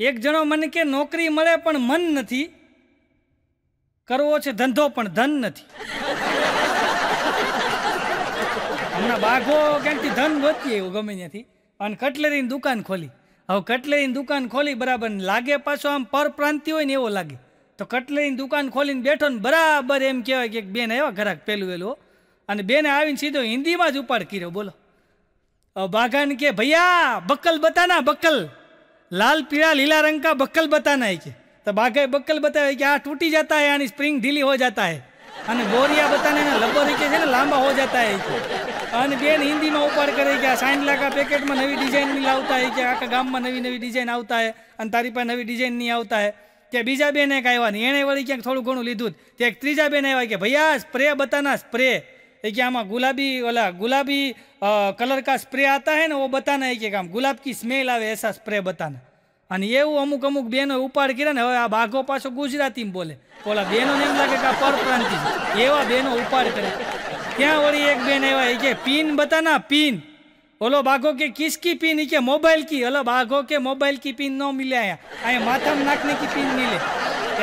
એક જણો મને કે, નોકરી મળે પણ મન નથી. કરવો છે ધંધો પણ ધન નથી. હમણાં બાઘો ક્યાંકથી ધન ગોતી એવું ગમે નથી અને કટલેરીની દુકાન ખોલી. હવે કટલેરીની દુકાન ખોલી બરાબર લાગે પાછો આમ પરપ્રાંતિ હોય ને એવો લાગે. તો કટલેરીની દુકાન ખોલીને બેઠો ને બરાબર એમ કહેવાય કે બેન આવ્યા ઘરાક પહેલું વહેલું અને બેને આવીને સીધો હિન્દીમાં જ ઉપાડ કર્યો, બોલો. બાઘાને કે, ભૈયા, બક્કલ બતાના, બક્કલ. बक्कल लाल पीला लीला रंग का बक्कल बताना है कि तो बाघे बक्कल बताया कि आ टूटी जाता है यानी स्प्रिंग ढीली हो जाता है અને બોરિયા બતાને એના લબર કે છે ને લાંબા હો જતા હે કે અને બેન હિન્દીમાં ઉપાડ કરે કે આ સાઈન લાખા પેકેટમાં નવી ડિઝાઇનની લાવતા હે કે આખા ગામમાં નવી નવી ડિઝાઇન આવતા હે અને તારી પાસે નવી ડિઝાઇન નહીં આવતા હે કે બીજા બેન એક આવ્યા ને એણે વળી ક્યાંક થોડું ઘણું લીધું જ. તે એક ત્રીજા બેન આવ્યા કે ભૈયા સ્પ્રે બતાના સ્પ્રે એ કે આમાં ગુલાબી ઓલા ગુલાબી અ, કલર કા સ્પ્રે આતા હે ને वो बताना है कि આમ ગુલાબ કી સ્મેલ આવે એસા સ્પ્રે બતાના અને એવું અમુક અમુક બેનો ઉપાડ કર્યા ને હવે આ બાઘો પાછો ગુજરાતીમાં બોલે ઓલા બેનો એમ લાગે કે આ પરપ્રાંતિ છે એવા બેનો ઉપાડ કરે ત્યાં વળી એક બેન આવ્યા એ કે પિન બતાના પિન ઓલો બાઘો કે કિસકી પિન ઈ કે મોબાઈલ કી ઓલો બાઘો કે મોબાઈલ કી પિન ન મિલે અહીંયા અહીંયા માથામાં નાખને કી પિન મિલે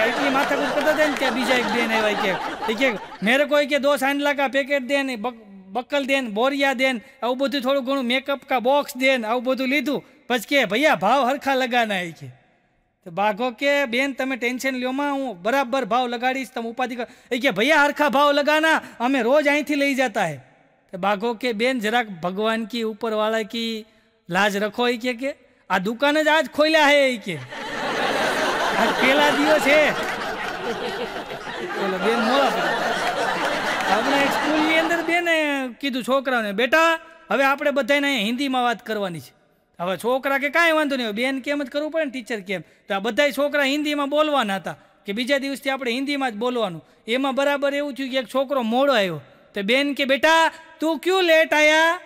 એટલી માથા કૂટ કરતા હતા ને ત્યાં બીજા એક બેન આવ્યા કે કે, મેરે કોઈ કે દો સાંડલા કા પેકેટ દે ને, બક- બક્કલ દેન બોરિયા દેન આવું બધું થોડું ઘણું મેકઅપ કા બોક્સ દેન આવું બધું લીધું. પછી કે, ભૈયા, ભાવ હરખા લગાના. એ કે બાઘો કે, બેન, તમે ટેન્શન લ્યો માં, હું બરાબર ભાવ લગાડીશ, તમે ઉપાધિ કર. એ કે, ભૈયા, હરખા ભાવ લગાના, અમે રોજ અહીંથી લઈ જતા હે. તો બાઘો કે, બેન, જરાક ભગવાન કી ઉપરવાળા કી લાજ રખો. એ કે કે, આ દુકાન જ આજ ખોલ્યા હે. એ કે પેલા દિવસ છે. બોલો બેન મોડા એક સ્કૂલની અંદર બેને કીધું છોકરાને, બેટા, હવે આપણે બધાને હિન્દીમાં વાત કરવાની છે. હવે છોકરા કે, કાંઈ વાંધો નહીં બેન કેમ જ કરવું પડે ને ટીચર કેમ? તો આ બધાય છોકરા હિન્દીમાં બોલવાના હતા કે બીજા દિવસથી આપણે હિન્દીમાં જ બોલવાનું. એમાં બરાબર એવું થયું કે એક છોકરો મોડો આવ્યો. તો બેન કે, બેટા, તું ક્યું લેટ આયા?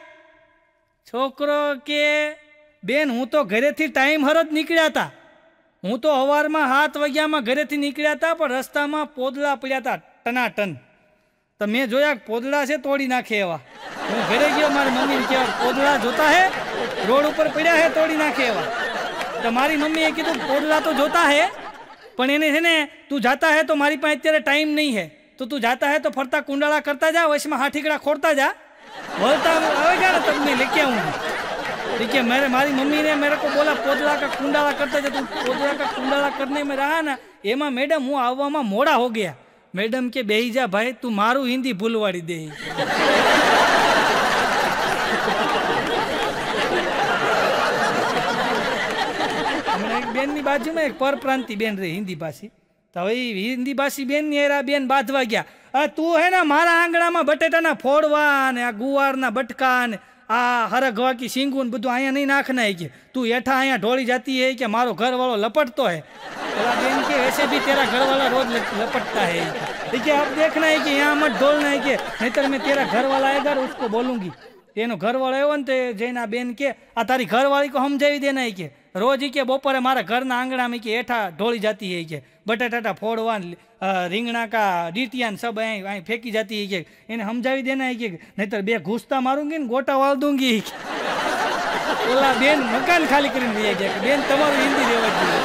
છોકરો કે, બેન, હું તો ઘરેથી ટાઈમ હર જ નીકળ્યા હતા. હું તો સવારમાં સાત વાગ્યામાં ઘરેથી નીકળ્યા હતા, પણ રસ્તામાં પોદલા પડ્યા હતા, ટનાટન. તો મેં જોયા પોદલા છે, તોડી નાખે એવા. હું ઘરે ગયો, મારી મમ્મીને કહેવા પોદળા જોતા હે? રોડ ઉપર પડ્યા હે, તોડી નાખે એવા. તો મારી મમ્મીએ કીધું પોદળા તો જોતા હે, પણ એને છે ને, તું જાતા હે તો મારી પાસે અત્યારે ટાઈમ નહીં હે. તો તું જાતા હે તો ફરતા કુંડાળા કરતા જા વચમાં હાથીકડા ખોરતા જા. વળતા આવે જા ને તમને લેકે આવું देखिए मेरे મારી મમ્મી ને મેરે को बोला पोदला का कुंडाला करता जा तुम पोदला का कुंडाला करने में रहा ना એમાં મેડમ હું આવવામાં મોડા હો ગયા મેડમ કે બેહી જા ભાઈ તું મારું હિન્દી ભૂલવાડી દે હમણાં એક બેનની બાજુમાં એક પરપ્રાંતિ બેન રહી હિન્દી ભાષી તો હવે ઈ હિન્દી ભાષી બેન ની એરા બેન બાંધવા ગયા આ તું હે ને મારા આંગણામાં બટેટાના ફોડવા ને આ ગુવારના બટકા ને આ હરગવા કી સિંગું ને બધું અહીંયા નહીં નાખના કે તું હેઠા અહીંયા ઢોળી જાતી હે કે મારો ઘરવાળો લપટતો હે પેલા બેન કે ऐसे भी तेरा घर वाला रोज लप- लपटता है ये कि आप देखना है कि यहाँ मत ढोलना है कि नहींतर मैं तेरा घर वाला आएगा और उसको बोलूंगी એનો ઘરવાળો આવ્યો ને તે જઈને આ બેન કે આ તારી ઘરવાળી કો સમજાવી દેના એ કે રોજ કે બપોરે મારા ઘરના આંગણામાં કે હેઠા ઢોળી જતી હોય કે. બટાટાટા ફોડવા રીંગણા કા ડીટિયા સબ અહીં અહીં ફેંકી જતી કે. એને સમજાવી દેના કે, નહીતર બે ઘૂસતા મારુંગી ને ગોટા વાળ દૂંગી ઓલા બેન મકાન ખાલી કરીને લઈ ગયા કે, બેન, તમારું હિન્દી રહેવા જોઈએ.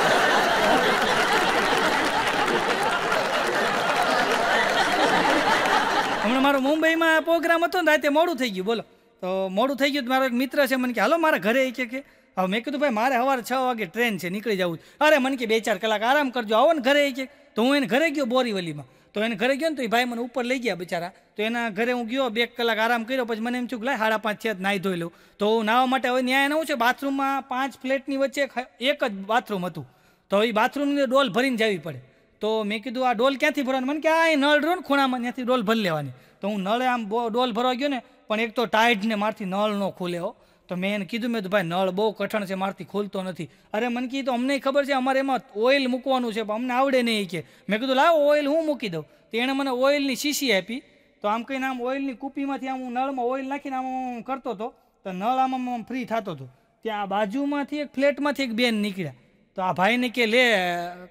હમણાં મારો મુંબઈમાં પ્રોગ્રામ હતો ને, રાતે મોડું થઈ ગયું, બોલો. તો મોડું થઈ ગયું મારો એક મિત્ર છે, મને કે, હાલો, મારા ઘરે કે હવે મેં કીધું, ભાઈ, મારે સવારે છ વાગે ટ્રેન છે, નીકળી જવું અરે, મને કે બે ચાર કલાક આરામ કરજો, આવો ને ઘરે કે. તો હું એને ઘરે ગયો બોરીવલીમાં. તો એને ઘરે ગયો ને તો એ ભાઈ મને ઉપર લઈ ગયા બિચારા. તો એના ઘરે હું ગયો, બે કલાક આરામ કર્યો, પછી મને એમ થયું કે, લાય, સાડા પાંચ છે નાહી ધોઈ લઉં. તો નાહવા માટે હવે ન્યાય એનું છે બાથરૂમમાં પાંચ ફ્લેટની વચ્ચે એક- જ બાથરૂમ હતું. તો એ બાથરૂમની ડોલ ભરીને જવી પડે. તો મેં કીધું, આ ડોલ ક્યાંથી ભરવાની? મને કે, આ નળ રહ્યો ને ખૂણામાં, ત્યાંથી ડોલ ભરી લેવાની. તો હું નળે આમ ડોલ ભરવા ગયો ને, પણ એક તો ટાઈટ મારથી નળ ન ખુલે હો. તો મેં એને કીધું, મેં તો ભાઈ, નળ બહુ કઠણ છે, મારથી ખોલતો નથી. અરે, મને કીધું અમને ખબર છે, અમારે એમાં ઓઇલ મૂકવાનું છે, પણ અમને આવડે નહીં કે. મેં કીધું, લાવો ઓઇલ, હું મૂકી દઉં. તો એણે મને ઓઇલની શીશી આપી. તો આમ કહીને આમ ઓઇલની કૂપીમાંથી આમ હું નળમાં ઓઇલ નાખીને આમ હું કરતો હતો, તો નળ આમ ફ્રી થતો હતો. ત્યાં બાજુમાંથી એક ફ્લેટમાંથી એક બેન નીકળ્યા. તો આ ભાઈને કે, લે,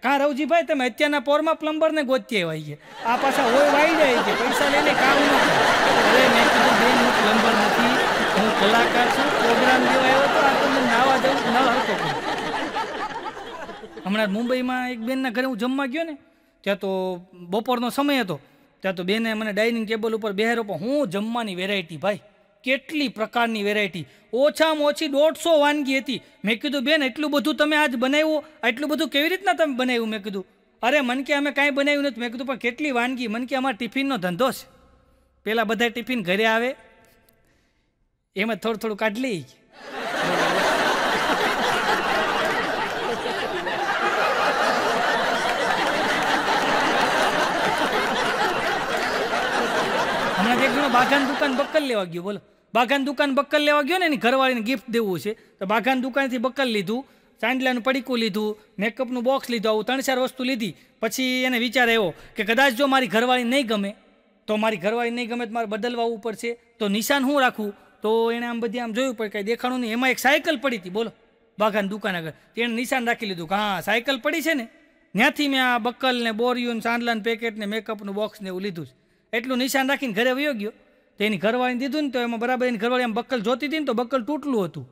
કાં રવજીભાઈ તમે અત્યારના પોરમાં પ્લમ્બરને ગોતી આવી છે આ પાછા હોય વાઈ જાય છે પૈસા લઈને કામ નથી બેન પ્લમ્બર નથી, હું કલાકાર છું પ્રોગ્રામ જેવો આવ્યો તો આ તો મને નાવા જવું નળ હરતો હમણાં મુંબઈમાં એક બેનના ઘરે હું જમવા ગયો ને, ત્યાં તો બપોરનો સમય હતો. ત્યાં તો બેને મને ડાઇનિંગ ટેબલ ઉપર બેહારો પણ હું જમવાની વેરાયટી ભાઈ, કેટલી પ્રકારની વેરાયટી ઓછામાં ઓછી દોઢસો વાનગી હતી. મેં કીધું, બેન, એટલું બધું તમે આજ બનાવ્યું? એટલું બધું કેવી રીતના તમે બનાવ્યું? મેં કીધું, અરે, મન કે અમે કાંઈ બનાવ્યું નથી. મેં કીધું, પણ કેટલી વાનગી? મન કે અમારા ટિફિનનો ધંધો છે. પહેલાં બધા ટિફિન ઘરે આવે એમાં થોડું થોડું કાઢી લઈ હમણાં એક જણો બાઘાન દુકાન બક્કલ લેવા ગયો, બોલો. બાઘાન દુકાન બક્કલ લેવા ગયો ને એની ઘરવાળીને ગિફ્ટ દેવું છે, તો બાઘાન દુકાનથી બક્કલ લીધું, ચાંદલાનું પડીકું લીધું મેકઅપનું બોક્સ લીધું, આવું ત્રણ ચાર વસ્તુ લીધી, પછી એને વિચાર આવ્યો કે કદાચ જો મારી ઘરવાળી નહીં ગમે, તો મારી ઘરવાળી નહીં ગમે તો મારે બદલવા ઉપર છે, તો નિશાન હું રાખવું તો એણે આમ બધી આમ જોયું, પણ કંઈ દેખાણું નહીં. એમાં એક સાયકલ પડી હતી, બોલો. બાઘાની દુકાન આગળ તેણે નિશાન રાખી લીધું કે હા, સાયકલ પડી છે ને, ત્યાંથી મેં આ બક્કલ ને બોરિયું ને ચાંદલાનું પેકેટ ને મેકઅપનું બોક્સ ને એવું લીધું છે. એટલું નિશાન રાખીને ઘરે વયો ગયો. તો એની ઘરવાળીને દીધું ને, તો એમાં બરાબર એની ઘરવાળી આમ બક્કલ જોતી હતી ને, તો બક્કલ તૂટલું હતું.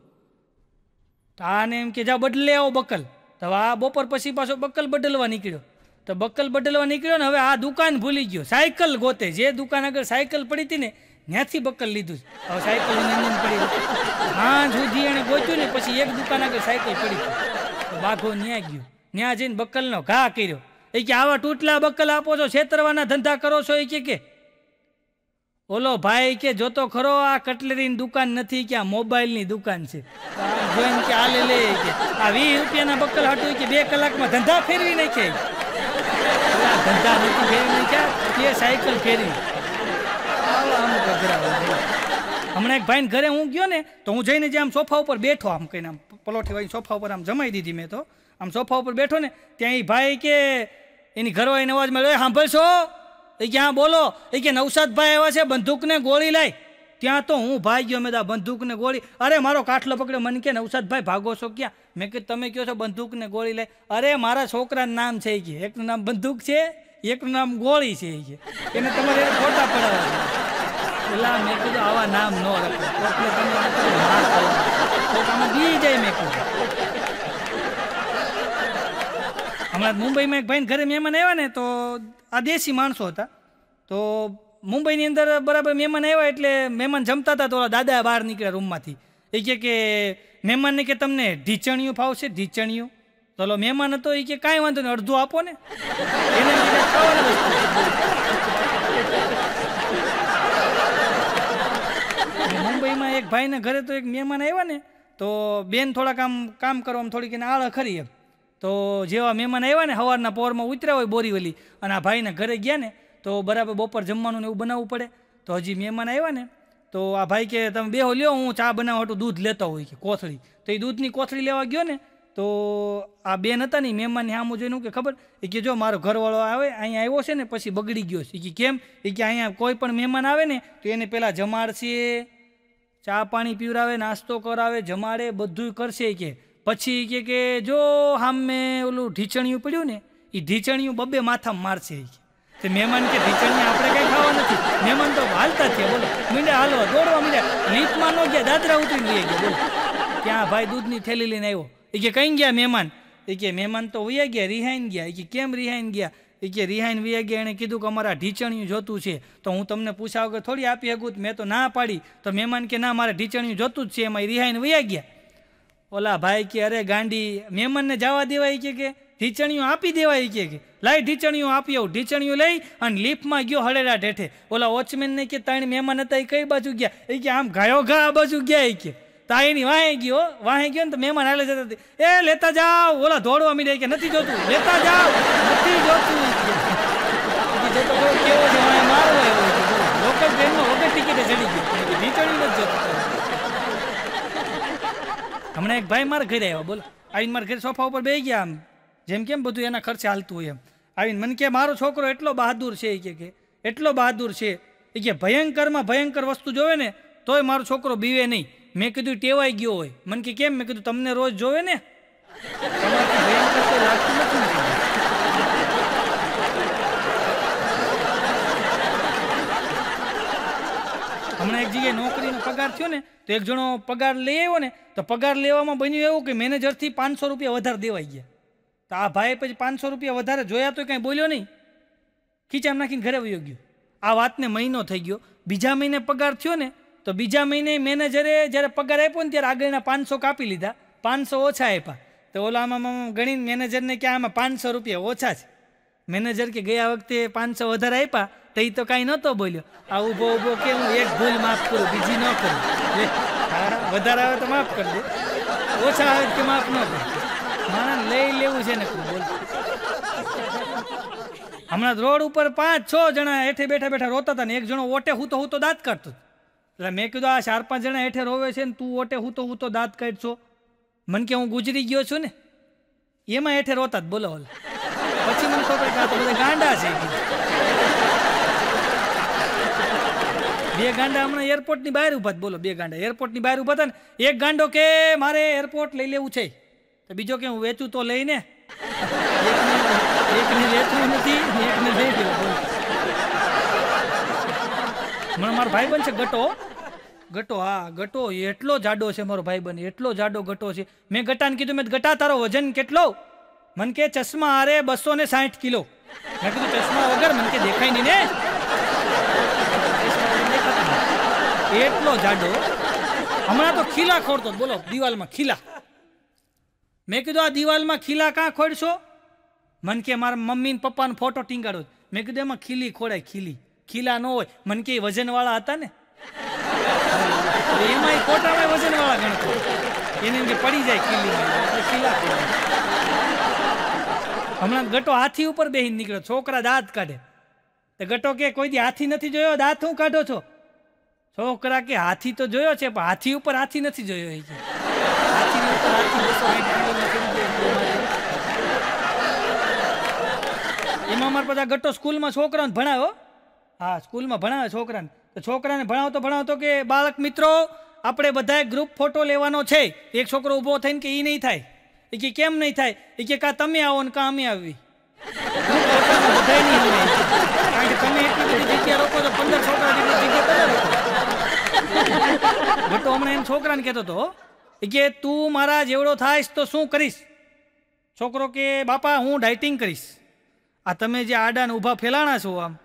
તો આને એમ કે જા બદલે આવો બક્કલ. તો આ બપોર પછી પાછો બક્કલ બદલવા નીકળ્યો. તો બક્કલ બદલવા નીકળ્યો ને, હવે આ દુકાન ભૂલી ગયો. સાયકલ ગોતે. જે દુકાન આગળ સાયકલ પડી હતી ને ત્યાંથી બક્કલ લીધું છે. હવે સાયકલ એની પડી હા સુધી એને ગોચ્યું ને પછી એક દુકાન આગળ સાયકલ પડી હતી. બાઘો ન્યા ગયો. ન્યા જઈને બકલનો ઘા કર્યો. એ કે, આવા તૂટલા બક્કલ આપો છો, છેતરવાના ધંધા કરો છો? એ કે કે. ઓલો ભાઈ કે, જોતો ખરો, આ કટલેરીની દુકાન નથી કે આ મોબાઈલની દુકાન છે. જોઈને કે આ લે. લે કે, આ વીસ રૂપિયાના બક્કલ હાટું કે, બે કલાકમાં ધંધા ફેરવી નાખે ધંધા નથી ફેરવી નાખ્યા, એ સાયકલ ફેરવી આવા અમુક અઘરા હોય. હમણાં એક ભાઈને ઘરે હું ગયો ને, તો હું જઈને જે આમ સોફા ઉપર બેઠો, આમ કહીને આમ પલોઠી વાળી સોફા ઉપર આમ જમાઈ દીધી મેં તો. આમ સોફા ઉપર બેઠો ને, ત્યાં એ ભાઈ કે, એની ઘરવાળીને અવાજ મળ્યો "એ સાંભળશો? એ કે હા બોલો? એ કે નવસાદભાઈ આવ્યા છે, બંદૂકને ગોળી લાય. ત્યાં તો હું ભાઈ ગયો, મેં બંદૂકને ગોળી, અરે, મારો કાટલો પકડ્યો, મને કે નવસાદભાઈ ભાગો છો ક્યાં? મેં કે તમે કહો છો, બંદૂકને ગોળી લાય. અરે, મારા છોકરાનું નામ છે એ કે, એકનું નામ બંદૂક છે, એકનું નામ ગોળી છે એ કે. એને તમારે ખોટા પડાવવા. પેલા મેં કીધું આવા નામ ન રખો. જાય મેં કીધું. હમણાં મુંબઈમાં એક ભાઈને ઘરે મહેમાન આવ્યા ને, તો આ દેશી માણસો હતા. તો મુંબઈની અંદર બરાબર મહેમાન આવ્યા એટલે મહેમાન જમતા હતા, તો દાદા બહાર નીકળ્યા રૂમમાંથી. એ કહે કે મહેમાનને કે તમને ઢીચણીયું ફાવશે ઢીચણીયું ચલો મહેમાન હતો, એ કે, કાંઈ વાંધો નહીં, અડધું આપો ને. એને એમ એક ભાઈને ઘરે તો એક મહેમાન આવ્યા ને, તો બેન થોડાક આમ કામ કરવામાં થોડીક એને આળ ખરી એમ. તો જેવા મહેમાન આવ્યા ને સવારના પોરમાં ઉતર્યા હોય બોરીવલી અને આ ભાઈને ઘરે ગયા ને, તો બરાબર બપોર જમવાનું ને એવું બનાવવું પડે. તો હજી મહેમાન આવ્યા ને, તો આ ભાઈ કે, તમે બેહો લ્યો, હું ચા બનાવવા તો દૂધ લેતો હોય કે કોથળી. તો એ દૂધની કોથળી લેવા ગયો ને, તો આ બેન હતા ને મહેમાનને આમ જોઈને કે, ખબર? એ કે, જો મારો ઘરવાળો આવે, અહીંયા આવ્યો છે ને, પછી બગડી ગયો છે. કે, કેમ? એ કે, અહીંયા કોઈ પણ મહેમાન આવે ને, તો એને પહેલાં જમાડશે. ચા પાણી પીવડાવે નાસ્તો કરાવે, જમાડે બધું કરશે કે. પછી કે કે જો સામે ઓલું ઢીચણિયું પડ્યું ને એ ઢીચણિયું બબ્બે માથામાં મારશે. તે મહેમાન કે ઢીચણિયા આપણે કંઈ ખાવા નથી. મહેમાન તો હાલતા છે, બોલો. મીંડા હાલવા દોડવા મીંડા. લીપમાં ન ગયા, દાદરા ઉતરી લઈ ગયા, બોલો. ત્યાં ભાઈ દૂધની થેલી લઈને આવ્યો? એ કે કઈ ગયા મહેમાન? એ કે મહેમાન તો વયા ગયા, રિહાઈન ગયા. એ કે કેમ રિહાઈન ગયા? એ કે રિહાઈન વિયાગે એણે કીધું કે અમારા ઢીચણિયું જોતું છે. તો હું તમને પૂછા વગર થોડી આપી શકું? મેં તો ના પાડી. તો મહેમાન કે ના, મારે ઢીચણિયું જોતું જ છે. એમાં રિહાઈન વયા ગયા. ઓલા ભાઈ કે, અરે ગાંડી, મહેમાનને જવા દેવાય કે કે? ઢીચણીઓ આપી દેવાય કે કે? લાઈ ઢીચણીઓ આપી આવું. ઢીચણીઓ લઈ અને લીફમાં ગયો હળેરા ઢેઠે ઓલા વોચમેનને કે ત્રણ મહેમાન હતા એ કઈ બાજુ ગયા? એ કે, આમ ગાયો ઘા આ બાજુ ગયા એ કે. તાઈની વાહે ગયો વાહે ગયો ને તો મહેમાન હાલે જતા એ, લેતા જાઓ. ઓલા દોડવા મીડે કે નથી જોતું? લેતા જાઓ. નથી જોતું. કેવો હમણાં એક ભાઈ મારા ઘરે આવ્યા, બોલો. આવીને મારા ઘરે સોફા ઉપર બેસી ગયા આમ. જેમ કેમ બધું એના ખર્ચે હાલતું હોય એમ. આવીને મને કે મારો છોકરો એટલો બહાદુર છે. એ કે, એટલો બહાદુર છે. એ કે ભયંકરમાં ભયંકર વસ્તુ જોવે ને, તોય મારો છોકરો બીવે નહીં. મેં કીધું ટેવાઈ ગયો હોય. મને કે કેમ? મેં કીધું તમને રોજ જોવે ને. હમણાં એક જગ્યાએ નોકરીનો પગાર થયો ને, તો એક જણો પગાર લઈ આવ્યો ને, તો પગાર લેવામાં બન્યું એવું કે મેનેજરથી પાંચસો રૂપિયા વધારે દેવાઈ ગયા. તો આ ભાઈ પછી પાંચસો રૂપિયા વધારે જોયા તો કાંઈ બોલ્યો નહીં. ખીચામ નાખીને ઘરે વયો ગયો. આ વાતને મહિનો થઈ ગયો. બીજા મહિને પગાર થયો ને તો બીજા મહિને મેનેજરે જ્યારે પગાર આપ્યો ને ત્યારે આગળના પાંચસો કાપી લીધા. પાંચસો ઓછા આપ્યા. તો ઓલા આમાં ગણીને મેનેજરને કે આમાં પાંચસો રૂપિયા ઓછા છે. મેનેજર કે ગયા વખતે પાંચસો વધારે આપ્યા તો એ તો કાંઈ નહોતો બોલ્યો. આ ઊભો ઊભો કે હું એક ભૂલ માફ કરું, બીજી ન કરું. વધારે આવે તો માફ કરી દે. ઓછા આવે કે માફ ન કરું. માણસ લઈ લેવું છે ને બોલ. હમણાં રોડ ઉપર પાંચ છ જણા હેઠે બેઠા બેઠા રોતા હતા ને એક જણો ઓટે હું તો હું તો દાંત કાઢતો હતો. એટલે મેં કીધું, આ ચાર પાંચ જણા હેઠે રોવે છે ને તું ઓટે હું તો હું તો દાંત કાઢશો. મને કે, હું ગુજરી ગયો છું ને, એમાં હેઠે રોતા જ બોલો પછી મને ખબર બધા ગાંડા છે. બે ગાંડા હમણાં એરપોર્ટની બહાર ઊભા બોલો, બે ગાંડા એરપોર્ટની બહાર ઊભા હતા ને, એક ગાંડો કે, મારે એરપોર્ટ લઈ લેવું છે. તો બીજો કે, હું વેચું તો લઈને. એકને વેચવું નથી એકને લઈ લેવું. હમણાં મારો ભાઈબંધ છે ગટો. ગટો, હા, ગટો એટલો જાડો છે મારો ભાઈ બન એટલો જાડો ગટો છે. મેં ગટાને કીધું, મેં ગટા, તારો વજન કેટલો? મન કે, ચશ્મા આરે બસો ને સાઠ કિલો. મેં કીધું, ચશ્મા વગર મને કે દેખાય નહીં ને. એટલો જાડો. હમણાં તો ખીલા ખોડતો બોલો, દિવાલમાં ખીલા. મેં કીધું, આ દિવાલમાં ખીલા કાં ખોડશો મન કે, મારા મમ્મી ને પપ્પાનો ફોટો ટીંગાડો મેં કીધું, એમાં ખીલી ખોડાય ખીલી. ખીલા ન હોય. મન કે વજનવાળા હતા ને. એમાં કોટામાં વજન વાળા ગણતો. એને એમ કે પડી જાય કિલ્લી કિલ્લા હમણાં ગટો હાથી ઉપર બેહીને નીકળ્યો, છોકરા દાંત કાઢે. તો ગટો કે કોઈ દી હાથી નથી જોયો, દાંત હું કાઢો છો? છોકરા કે હાથી તો જોયો છે, પણ હાથી ઉપર હાથી નથી જોયો એમાં અમારા બધા ગટ્ટો સ્કૂલમાં છોકરાઓને ભણાવો હા, સ્કૂલમાં ભણાવે છોકરાને. તો છોકરાને ભણાવતો ભણાવતો કે, બાળક મિત્રો, આપણે બધાએ ગ્રુપ ફોટો લેવાનો છે. એક છોકરો ઊભો થઈને કે એ નહીં થાય. એ કે, કેમ નહીં થાય? એ કે, કાં તમે આવો ને કાં અમે આવી. કારણ કે તમે પંદર છોકરા હમણાં એમ છોકરાને કહેતો હતો કે, તું મારા જેવડો થાઈશ તો શું કરીશ? છોકરો કે, બાપા, હું ડાયટિંગ કરીશ. આ તમે જે આડા ને ઊભા ફેલાણા છો આમ.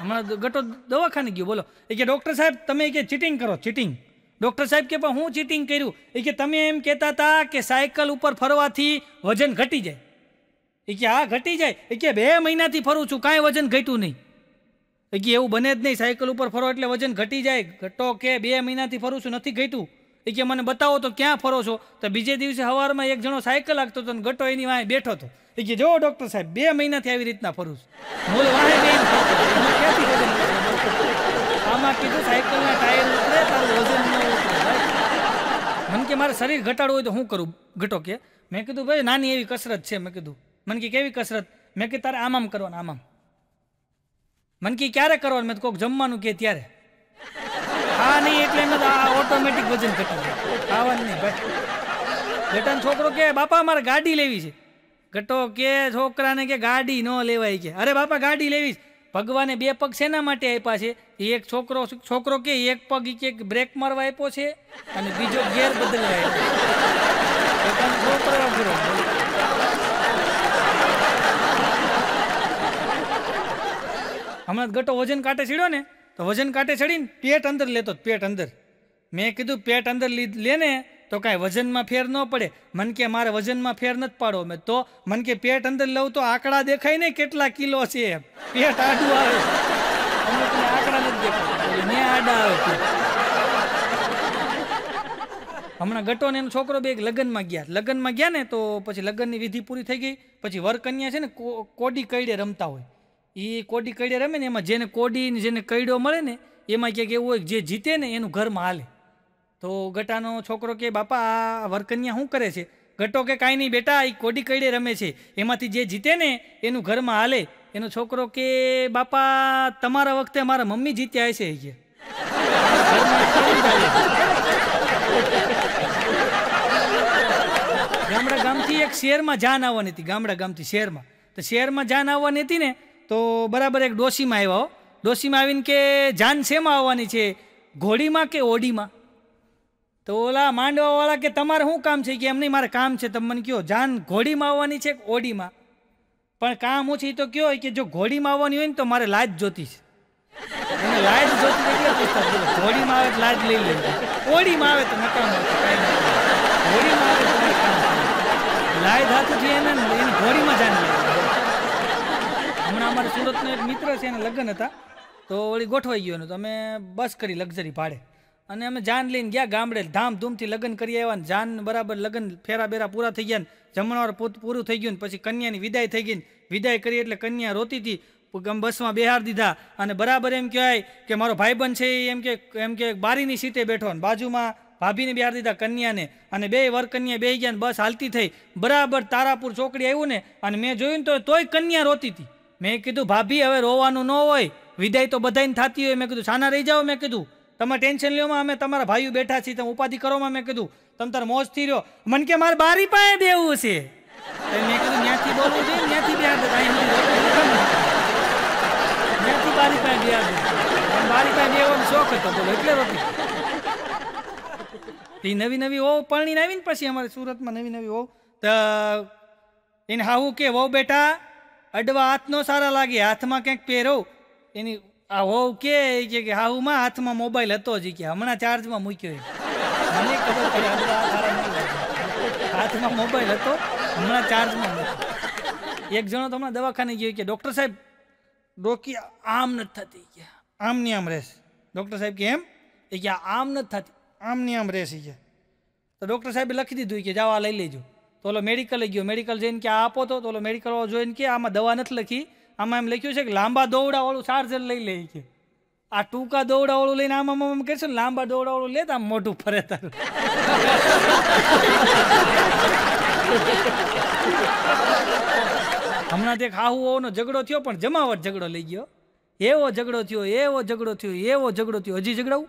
હમણાં ગટો દવાખાને ગયો, બોલો. એ કે, ડૉક્ટર સાહેબ, તમે કે ચીટિંગ કરો ચીટિંગ ડૉક્ટર સાહેબ કે હું ચીટિંગ કર્યું? એ કે, તમે એમ કહેતા હતા કે સાયકલ ઉપર ફરવાથી વજન ઘટી જાય. એ કે, હા, ઘટી જાય. એ કે, બે મહિનાથી ફરું છું, કાંઈ વજન ઘટ્યું નહીં. એ કે, એવું બને જ નહીં, સાયકલ ઉપર ફરો એટલે વજન ઘટી જાય. ઘટો કે, બે મહિનાથી ફરું છું, નથી ઘટ્યું. એ કે મને બતાવો તો ક્યાં ફરો છો? તો બીજે દિવસે સવારમાં એક જણો સાયકલ લાગતો હતો ને ગટો એની વાંહે બેઠો હતો. એ કે જો ડૉક્ટર સાહેબ, બે મહિનાથી આવી રીતના ફરું છું? આમાં કીધું સાયકલના ટાયર ઉતરે, તારું વજન. મને કે મારે શરીર ઘટાડવું હોય તો હું કરું? ઘટો કે? મેં કીધું, ભાઈ, નાની એવી કસરત છે. મેં કીધું, મને કે કેવી કસરત? મેં કે, તારે આમ આમ કરવાનું, આમ આમ. મને કે, ક્યારે કરવાનું? મેં કોઈક જમવાનું કે ત્યારે. હા નહીં એટલે એમ આ ઓટોમેટિક વજન ઘટી જાય. નહીં, ભાઈ. બેટાનો છોકરો કે, બાપા, મારે ગાડી લેવી છે. ઘટો કે, છોકરાને કે, ગાડી ન લેવાય કે. અરે, બાપા, ગાડી લેવી ભગવાને બે પગ શેના માટે આપ્યા છે? એક છોકરો છોકરો કે, એક પગ કે બ્રેક મારવા આપ્યો છે અને બીજો ગેર બદલવા આપ્યો હમણાં ગટો વજન કાંટે છીડ્યો ને? તો વજન કાંટે ચડીને પેટ અંદર લેતો પેટ અંદર. મેં કીધું, પેટ અંદર લેને તો કાંઈ વજનમાં ફેર ન પડે. મન કે, મારે વજનમાં ફેર નથી પાડવો. મેં તો, મન કે, પેટ અંદર લઉં તો આંકડા દેખાય ને કેટલા કિલો છે એમ. પેટ આડું આવે. આંકડા નથી દેખાય ને આડા આવે હમણાં ગટો ને એનો છોકરો બે લગ્નમાં ગયા. લગ્નમાં ગયા ને તો પછી લગ્નની વિધિ પૂરી થઈ ગઈ. પછી વરકન્યા છે ને કોડી કઈડે રમતા હોય. એ કોડી કડે રમે ને, એમાં જેને કોડી જેને કડ્યો મળે ને, એમાં ક્યાંક એવું હોય જે જીતે ને એનું ઘરમાં હાલે. તો ગટાનો છોકરો કે, બાપા, આ વરકન્યા શું કરે છે? ગટો કે કાંઈ નહીં બેટા એ કોડી કડે રમે છે. એમાંથી જે જીતે ને, એનું ઘરમાં હાલે. એનો છોકરો કે, બાપા, તમારા વખતે મારા મમ્મી જીત્યા હશે. કે? ગામડા ગામથી એક શહેરમાં જાન આવવાની હતી, ગામડા ગામથી શહેરમાં. તો શહેરમાં જાન આવવાની હતી ને તો બરાબર એક ડોશીમાં આવ્યા. ડોશીમાં આવીને કે, જાન શેમાં આવવાની છે? ઘોડીમાં કે ઓડીમાં? તો ઓલા માંડવાવાળા કે, તમારે શું કામ છે? કે, એમ નહીં, મારે કામ છે. તમે મને કહો, જાન ઘોડીમાં આવવાની છે કે ઓડીમાં? પણ કામ ઓછી તો કયો કે, જો ઘોડીમાં આવવાની હોય ને તો મારે લાજ જોતી છે. એને લાજ જોતી ઘોડીમાં આવે લાજ લઈ લે. ઓડીમાં આવે તો નકામ ઘોડીમાં આવે લાજ હાથું છે એને ઘોડીમાં જાન હમણાં અમારે સુરતનો એક મિત્ર છે, એના લગ્ન હતા. તો વળી ગોઠવાઈ ગયો તો અમે બસ કરી લક્ઝરી ભાડે. અને અમે જાન લઈને ગયા ગામડે, ધામધૂમથી લગ્ન કરી આવ્યા ને જાન બરાબર લગ્ન ફેરા બેરા પૂરા થઈ ગયા ને જમણવાર પૂરું થઈ ગયું ને પછી કન્યાની વિદાય થઈ ગઈ વિદાય કરી એટલે કન્યા રોતી હતી બસમાં બેહાર દીધા. અને બરાબર એમ કહેવાય કે મારો ભાઈબંધ છે એમ કે એમ કે બારીની સીટે બેઠો ને બાજુમાં ભાભીને બિહાર દીધા કન્યાને. અને બે વર કન્યા બે ગયા ને બસ હાલતી થઈ. બરાબર તારાપુર ચોકડી આવ્યું ને અને મેં જોયું ને તોય કન્યા રોતી હતી. મેં કીધું, ભાભી, હવે રોવાનું ન હોય, વિદાય તો બધાને થતી હોય. મેં કીધું, સાના રહી જાઓ. મેં કીધું, તમે ટેન્શન લેવામાં અમે તમારા ભાઈઓ બેઠા છીએ, તમે ઉપાધિ કરોમાં મેં. કીધું, તમે તાર મોજથી રહ્યો. મને કે, મારે બારી પાસે દેવું છે. મેં કીધું ત્યાંથી બોલવું છે ત્યાંથી ત્યાંથી બારી પાસે બે બારી પાસે દેવાનો શોખ હતો, બોલો, એટલે રોટી એ નવી નવી વહુ પરણીને આવીને પછી અમારે સુરતમાં નવી નવી વહુ, તો એને હાવું કે, વહુ બેટા અડવા હાથ નો સારા લાગે, હાથમાં ક્યાંક પહેરો. એની આ હોવ કે છે કે હાઉમાં હાથમાં મોબાઈલ હતો જ કે, હમણાં ચાર્જમાં મૂક્યો મને ખબર પડે. હાથમાં મોબાઈલ હતો, હમણાં ચાર્જમાં મૂક્યો. એક જણો તો હમણાં દવાખાને ગયો, કે ડૉક્ટર સાહેબ, ડોકી આમ નથી થતી. કે આમ ની આમ રહેશે. ડૉક્ટર સાહેબ કે, એમ? એ કે આમ નથી થતી. આમ ની આમ રહેશે. કે તો ડૉક્ટર સાહેબે લખી દીધું કે, જાઓ લઈ લેજો. તો ઓલો મેડિકલે ગયો. મેડિકલ જઈને કે આ આપો તો. ઓલો મેડિકલ જોઈને કે આમાં દવા નથી લખી. આમાં એમ લખ્યું છે કે લાંબા દોવડાવાળું ચાર્જર લઈ લે કે. આ ટૂંકા દોવડાવાળું લઈને આમ આમ કરશે ને, લાંબા દોવડાવાળું લેતા આમ મોઢું ફરે તારું. હમણાં તે ખાહુઓનો ઝઘડો થયો, પણ જમાવટ ઝઘડો લઈ ગયો. એવો ઝઘડો થયો, એવો ઝઘડો થયો, એવો ઝઘડો થયો. હજી ઝઘડાવું?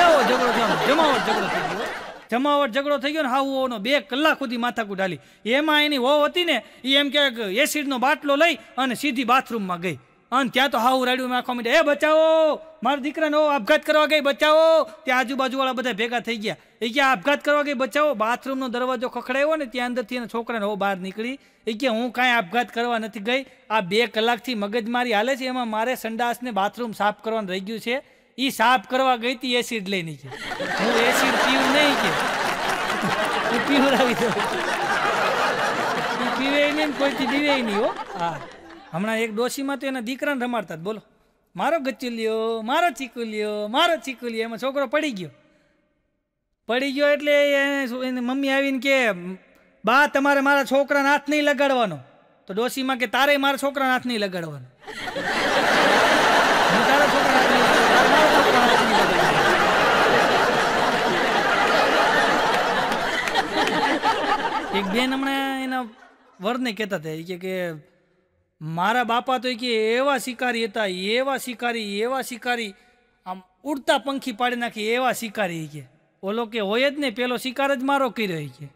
એવો ઝઘડો થયો જમાવટ ઝઘડો થઈ ગયો. જમાવટ ઝઘડો થઈ ગયો ને હાહુઓનો બે કલાક સુધી માથાકૂટ હાલી. એમાં એની વહુ હતી ને એ એમ કે એસિડનો બાટલો લઈ અને સીધી બાથરૂમમાં ગઈ. અને ત્યાં તો હાવ રાડ્યું આખો માંડ્યા એ બચાવો, મારા દીકરાને ઓ આપઘાત કરવા ગઈ, બચાવો. ત્યાં આજુબાજુવાળા બધા ભેગા થઈ ગયા. એ કે, આપઘાત કરવા ગઈ, બચાવો. બાથરૂમનો દરવાજો ખખડાયો ને, ત્યાં અંદરથી એના છોકરાને હો બહાર નીકળી. એ કે, હું કાંઈ આપઘાત કરવા નથી ગઈ. આ બે કલાકથી મગજમારી હાલે છે, એમાં મારે સંડાસને બાથરૂમ સાફ કરવાનું રહી ગયું છે. એ સાફ કરવા ગઈ હતી એસિડ લઈને કે હું એસિડ પીવું નહીં કે. હું પીવડાવી દઉં. પીવે નહીં કોઈથી દીવે નહીં હો. હા. હમણાં એક ડોશીમાં તો એના દીકરાને રમાડતા બોલો. મારો ગચુલ્યો મારો ચીકુલ્યો મારો ચીકુલ્યો એમાં છોકરો પડી ગયો. પડી ગયો એટલે એની મમ્મી આવીને કે, બા, તમારે મારા છોકરાને હાથ નહીં લગાડવાનો. તો ડોશીમાં કે, તારે મારા છોકરાને હાથ નહીં લગાડવાનો હું તારા છોકરાને હાથ નહીં લગાડવાનો, તારે મારા છોકરાને હાથ નહીં લગાડવાનો. એક બેન હમણાં એના વરને કહેતા હતા કે કે મારા બાપા તો કે એવા શિકારી હતા એવા શિકારી એવા શિકારી, આમ ઉડતા પંખી પાડી નાખી એવા શિકારી કે. ઓલો કે હોય જ ને, પેલો શિકાર જ મારો કર્યો કે.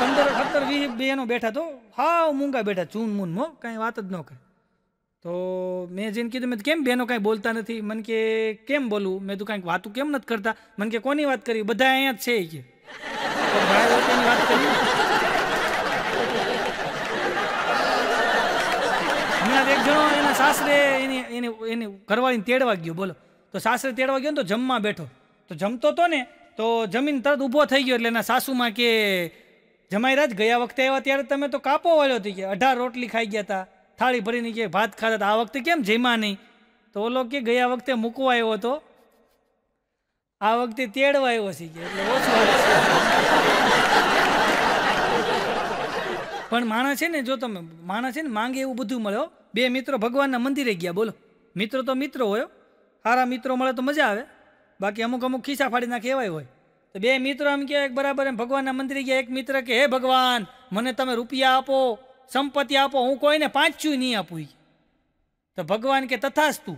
પંદર, સત્તર, વીસ બેનો બેઠા તો હાવ મૂંગા બેઠા ચૂન મૂન મો કાંઈ વાત જ ન કરે તો મેં જેને કીધું, મેં કેમ બહેનો કાંઈ બોલતા નથી? મને કે, કેમ બોલવું? મેં તું કાંઈક વાતું કેમ નથી કરતા? મને કે, કોની વાત કરી? બધા અહીંયા જ છે કે. વાત કરી? એક જણો એના સાસરે એની એની એની ઘરવાળીને તેડવા ગયો, બોલો. તો સાસરે તેડવા ગયો ને તો જમવા બેઠો. તો જમતો તો ને, તો જમીન તરત ઊભો થઈ ગયો એટલે એના સાસુમાં કે, જમાઈ રાજ, ગયા વખતે આવ્યા ત્યારે તમે તો કાપો વાળ્યો હતી કે, અઢાર રોટલી ખાઈ ગયા હતા થાળી ભરીને કે ભાત હતા. આ વખતે કેમ જમ્યા નહીં? તો ઓલો કે ગયા વખતે મૂકવા આવ્યો હતો. આ વખતે તેડવા આવ્યો છે કે એટલે ઓછો પણ માણસ છે ને, જો તમે માણસ છે ને, માંગે એવું બધું મળ્યો બે મિત્રો ભગવાનના મંદિરે ગયા, બોલો. મિત્રો તો મિત્રો હોય સારા મિત્રો મળે તો મજા આવે. બાકી અમુક અમુક ખિસ્સા ફાડી નાખે એવાય હોય. તો બે મિત્રો એમ કે બરાબર એમ ભગવાનના મંદિરે ગયા. એક મિત્ર કે, હે ભગવાન, મને તમે રૂપિયા આપો. સંપત્તિ આપો, હું કોઈને પાંચ્યું નહીં આપું તો ભગવાન કે તથાસ્તુ.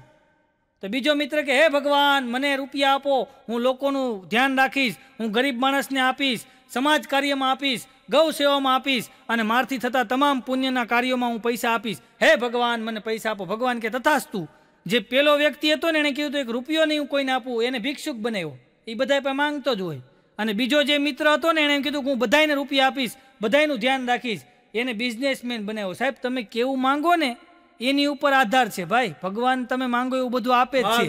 તો બીજો મિત્ર કે, હે ભગવાન, મને રૂપિયા આપો, હું લોકોનું ધ્યાન રાખીશ, હું ગરીબ માણસને આપીશ, સમાજ કાર્યમાં આપીશ, ગૌ સેવામાં આપીશ અને મારથી થતા તમામ પુણ્યના કાર્યોમાં હું પૈસા આપીશ. હે ભગવાન, મને પૈસા આપો. ભગવાન કે, તથાસ્તુ. જે પેલો વ્યક્તિ હતો ને એણે કીધું હતું, એક રૂપિયો નહીં હું કોઈને આપું, એને ભિક્ષુક બનાવ્યો. એ બધા પણ માંગતો જ હોય. અને બીજો જે મિત્ર હતો ને એણે કીધું કે, હું બધાને રૂપિયા આપીશ, બધાયનું ધ્યાન રાખીશ. એને બિઝનેસમેન બનાવ્યો. સાહેબ તમે કેવું માંગો ને એની ઉપર આધાર છે ભાઈ. ભગવાન તમે માંગો એવું બધું આપે જ છે.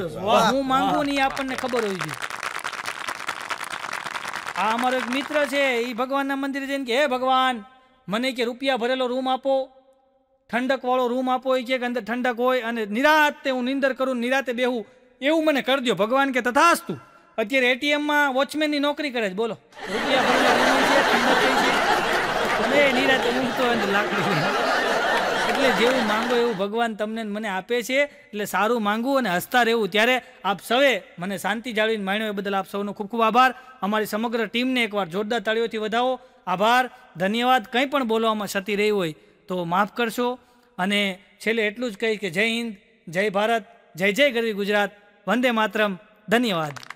હું માંગુ ને એ આપણને ખબર હોવી જોઈએ આ અમારો એક મિત્ર છે એ ભગવાનના મંદિરે જઈને કે હે ભગવાન મને કે રૂપિયા ભરેલો રૂમ આપો. ઠંડક વાળો રૂમ આપો એ કે અંદર ઠંડક હોય અને નિરાતે હું નિંદર કરું નિરાતે બેહું. એવું મને કરી દો ભગવાન કે તથાસ્તુ. અત્યારે એટીએમમાં વોચમેનની નોકરી કરે છે. બોલો. રૂપિયા ભરેલો રૂમ છે ઠંડક છે. એ નિરાતે ઊંઘતો હોય અંદર લાકડી એટલે જેવું માંગો એવું ભગવાન તમને મને આપે છે, એટલે સારું માંગવું અને હસતા રહેવું. ત્યારે આપ સૌએ મને શાંતિ જાળવીને માણ્યો એ બદલ આપ સૌનો ખૂબ ખૂબ આભાર. અમારી સમગ્ર ટીમને એકવાર જોરદાર તાળીઓથી વધાવો. આભાર. ધન્યવાદ. કંઈ પણ બોલવામાં ક્ષતિ રહી હોય તો માફ કરશો. અને છેલ્લે એટલું જ કહી કે જય હિન્દ, જય ભારત, જય જય ગરવી ગુજરાત. વંદે માતરમ. ધન્યવાદ.